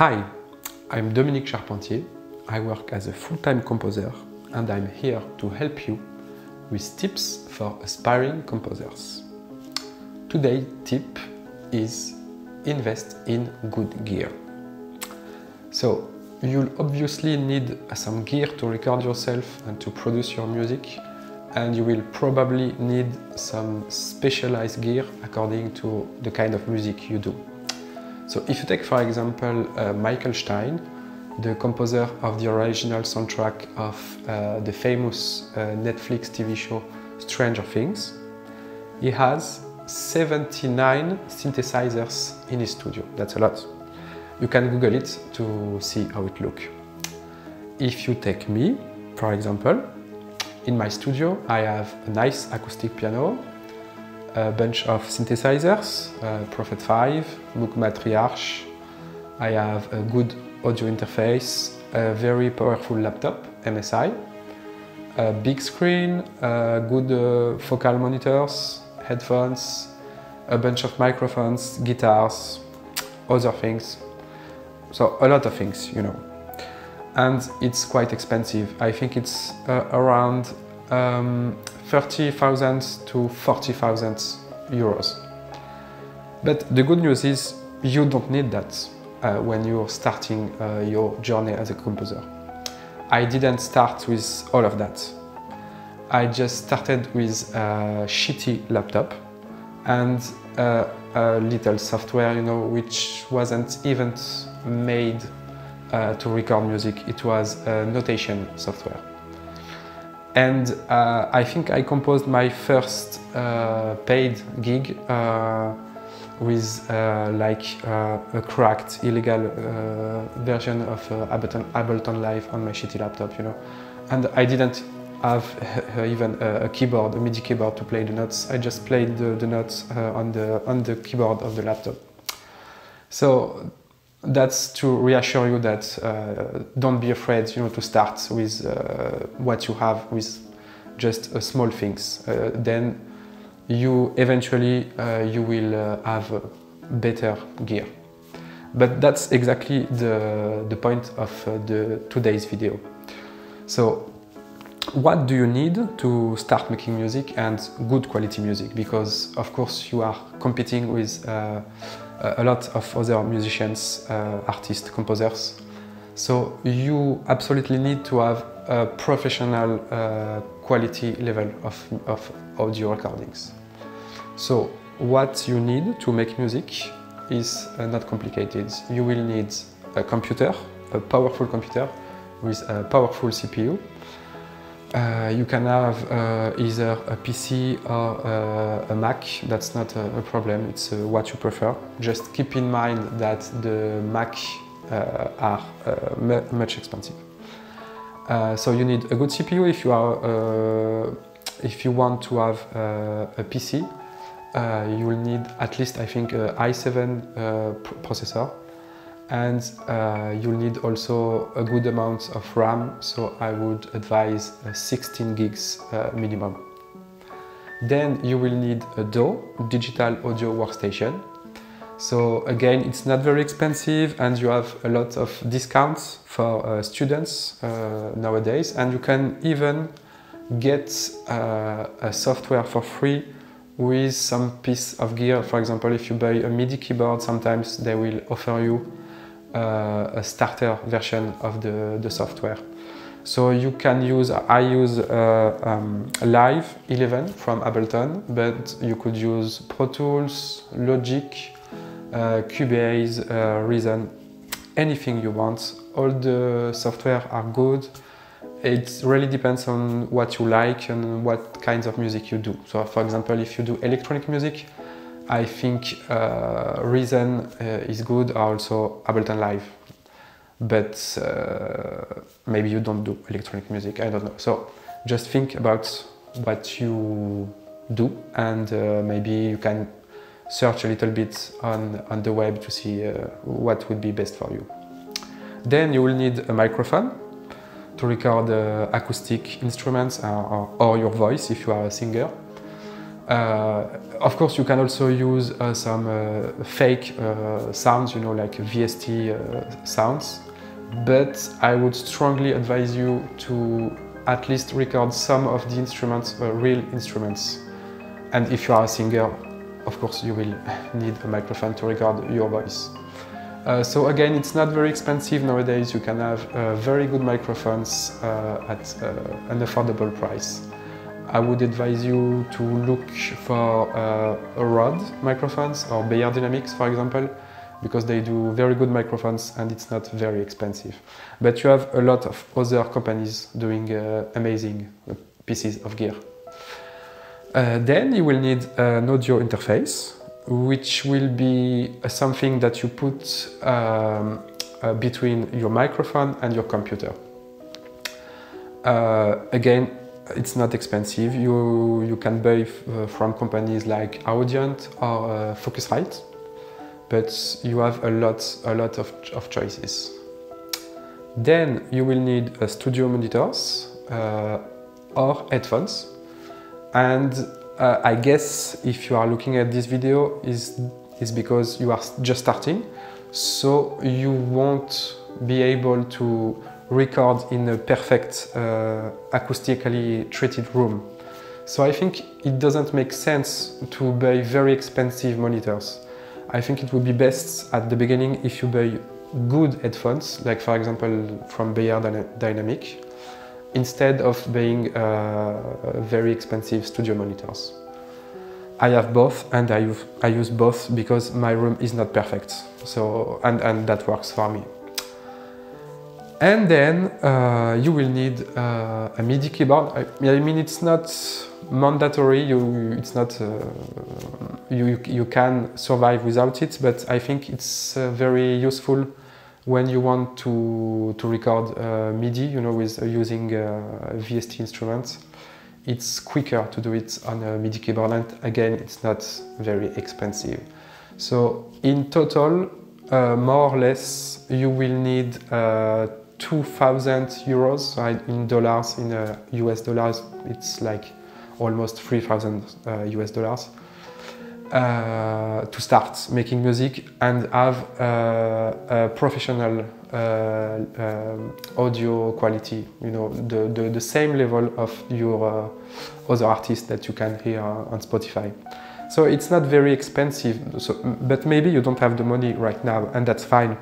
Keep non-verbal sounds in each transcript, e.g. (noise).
Hi, I'm Dominique Charpentier. I work as a full-time composer and I'm here to help you with tips for aspiring composers. Today's tip is invest in good gear. So you'll obviously need some gear to record yourself and to produce your music and you will probably need some specialized gear according to the kind of music you do. So if you take for example uh, Michael Stein, the composer of the original soundtrack of uh, the famous uh, Netflix TV show Stranger Things, he has 79 synthesizers in his studio. That's a lot. You can Google it to see how it looks. If you take me, for example, in my studio I have a nice acoustic piano, a bunch of synthesizers, uh, Prophet 5, Moog Matriarch, I have a good audio interface, a very powerful laptop, MSI, a big screen, uh, good uh, focal monitors, headphones, a bunch of microphones, guitars, other things. So a lot of things, you know. And it's quite expensive. I think it's uh, around um, 30,000 to 40,000 euros. But the good news is you don't need that uh, when you're starting uh, your journey as a composer. I didn't start with all of that. I just started with a shitty laptop and uh, a little software, you know, which wasn't even made uh, to record music. It was a notation software. And uh, I think I composed my first uh, paid gig uh, with uh, like uh, a cracked, illegal version of Ableton, Ableton Live on my shitty laptop, you know. And I didn't have (laughs) even a, keyboard, a MIDI keyboard to play the notes. I just played the, the notes uh, on, the, on the keyboard of the laptop. So that's to reassure you that uh, don't be afraid you know, to start with uh, what you have, with just uh, small things. Uh, then you eventually uh, you will have better gear. But that's exactly the, the point of the today's video. So what do you need to start making music and good quality music? Because of course you are competing with uh, a lot of other musicians, uh, artists, composers. So you absolutely need to have a professional uh, quality level of, of audio recordings. So what you need to make music is uh, not complicated. You will need a computer, a powerful computer with a powerful CPU, uh, you can have uh, either a PC or uh, a Mac, that's not a, a problem, it's uh, what you prefer. Just keep in mind that the Mac uh, are much expensive. so you need a good CPU if you, are, if you want to have a PC. you will need at least, I think, an i7 processor and uh, you'll need also a good amount of RAM so I would advise uh, 16 gigs uh, minimum. Then you will need a DAW, digital audio workstation. So again, it's not very expensive and you have a lot of discounts for uh, students uh, nowadays and you can even get uh, a software for free with some piece of gear. For example, if you buy a MIDI keyboard, sometimes they will offer you a starter version of the, the software. So you can use, I use uh, um, Live 11 from Ableton, but you could use Pro Tools, Logic, uh, Cubase, uh, Reason, anything you want. All the software are good. It really depends on what you like and what kinds of music you do. So for example, if you do electronic music, I think uh, Reason uh, is good, also Ableton Live. But uh, maybe you don't do electronic music, I don't know. So just think about what you do and uh, maybe you can search a little bit on, on the web to see what would be best for you. Then you will need a microphone to record uh, acoustic instruments or, or, your voice if you are a singer. Uh, of course, you can also use uh, some uh, fake sounds, you know, like VST sounds. But I would strongly advise you to at least record some of the instruments, real instruments. And if you are a singer, of course, you will (laughs) need a microphone to record your voice. Uh, so again, it's not very expensive nowadays. You can have uh, very good microphones uh, at an affordable price. I would advise you to look for uh, Rode microphones or Beyerdynamics, for example, because they do very good microphones and it's not very expensive. But you have a lot of other companies doing uh, amazing pieces of gear. Uh, then you will need an audio interface, which will be something that you put um, uh, between your microphone and your computer. Uh, again, it's not expensive. You, you can buy uh, from companies like Audient or uh, Focusrite, but you have a lot, a lot of, of choices. Then you will need a studio monitors uh, or headphones. And uh, I guess if you are looking at this video is, is because you are just starting. So you won't be able to record in a perfect uh, acoustically treated room. So I think it doesn't make sense to buy very expensive monitors. I think it would be best at the beginning if you buy good headphones, like for example from Beyerdynamic, instead of buying uh, very expensive studio monitors. I have both and I use, I use both because my room is not perfect. So, and, and that works for me. And then uh, you will need uh, a MIDI keyboard. I, I, mean, it's not mandatory. You, it's not. Uh, you, you can survive without it, but I think it's uh, very useful when you want to to record uh, MIDI. You know, with uh, using VST instruments. It's quicker to do it on a MIDI keyboard, and again, it's not very expensive. So in total, more or less, you will need 2,000 euros in dollars, in uh, US dollars, it's like almost 3,000 uh, US dollars uh, to start making music and have uh, a professional uh, um, audio quality, you know, the, the, the, same level of your uh, other artists that you can hear on Spotify. So it's not very expensive, so, but maybe you don't have the money right now and that's fine.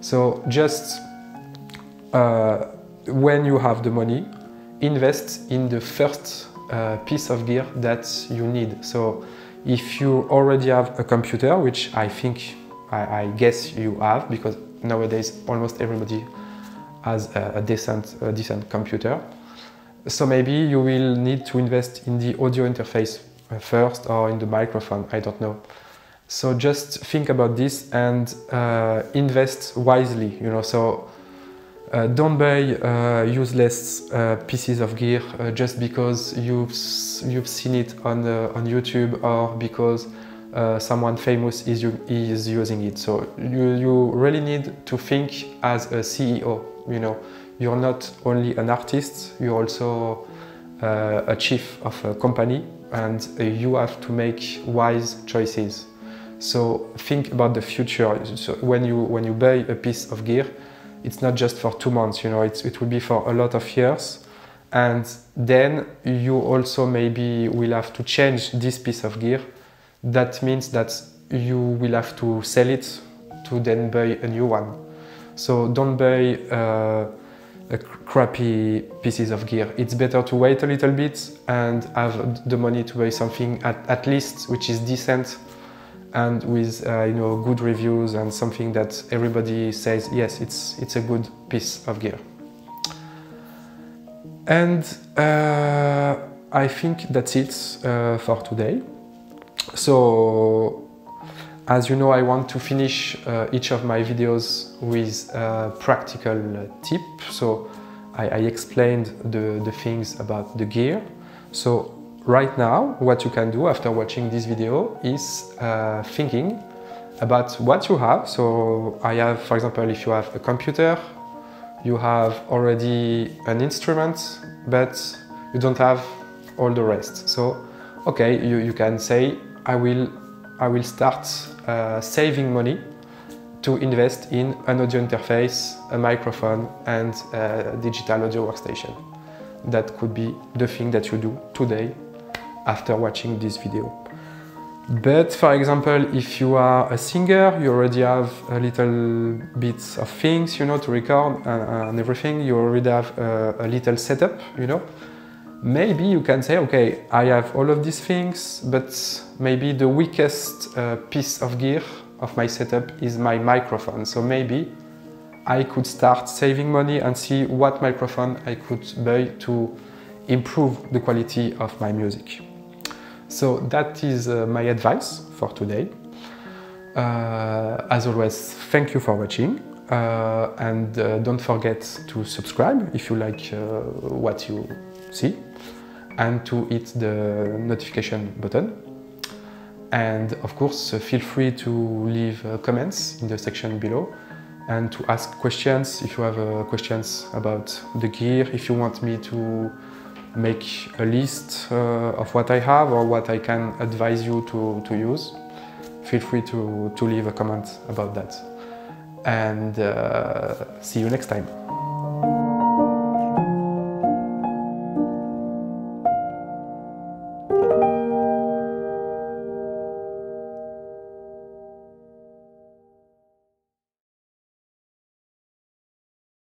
So just uh, when you have the money, invest in the first uh, piece of gear that you need. So if you already have a computer, which I think, I, I guess you have, because nowadays almost everybody has a, a decent, a decent computer. So maybe you will need to invest in the audio interface first or in the microphone, I don't know. So just think about this and uh, invest wisely, you know, so uh, don't buy uh, useless uh, pieces of gear uh, just because you've you've seen it on uh, on YouTube or because uh, someone famous is is using it. So you you really need to think as a CEO. You know, you're not only an artist, you're also a chief of a company, and you have to make wise choices. So think about the future. So when you when you buy a piece of gear it's not just for two months, you know, it's, it will be for a lot of years. And then you also maybe will have to change this piece of gear. That means that you will have to sell it to then buy a new one. So don't buy uh, crappy pieces of gear. It's better to wait a little bit and have the money to buy something at, at least which is decent and with uh, you know good reviews and something that everybody says yes it's it's a good piece of gear. And uh, I think that's it uh, for today. So as you know I want to finish uh, each of my videos with a practical tip. So I, I explained the, the things about the gear. So Right now, what you can do after watching this video is uh, thinking about what you have. So I have, for example, if you have a computer, you have already an instrument, but you don't have all the rest. So okay, you, you can say, I will, I will start uh, saving money to invest in an audio interface, a microphone and a digital audio workstation. That could be the thing that you do today after watching this video. But for example, if you are a singer, you already have a little bits of things, you know, to record and, and everything. You already have a, a, little setup, you know. Maybe you can say, okay, I have all of these things, but maybe the weakest uh, piece of gear of my setup is my microphone. So maybe I could start saving money and see what microphone I could buy to improve the quality of my music. So that is uh, my advice for today. Uh, as always, thank you for watching. Uh, and uh, don't forget to subscribe if you like uh, what you see and to hit the notification button. And of course, uh, feel free to leave comments in the section below and to ask questions if you have questions about the gear, if you want me to make a list uh, of what I have or what I can advise you to, to use, feel free to, to leave a comment about that. And uh, see you next time.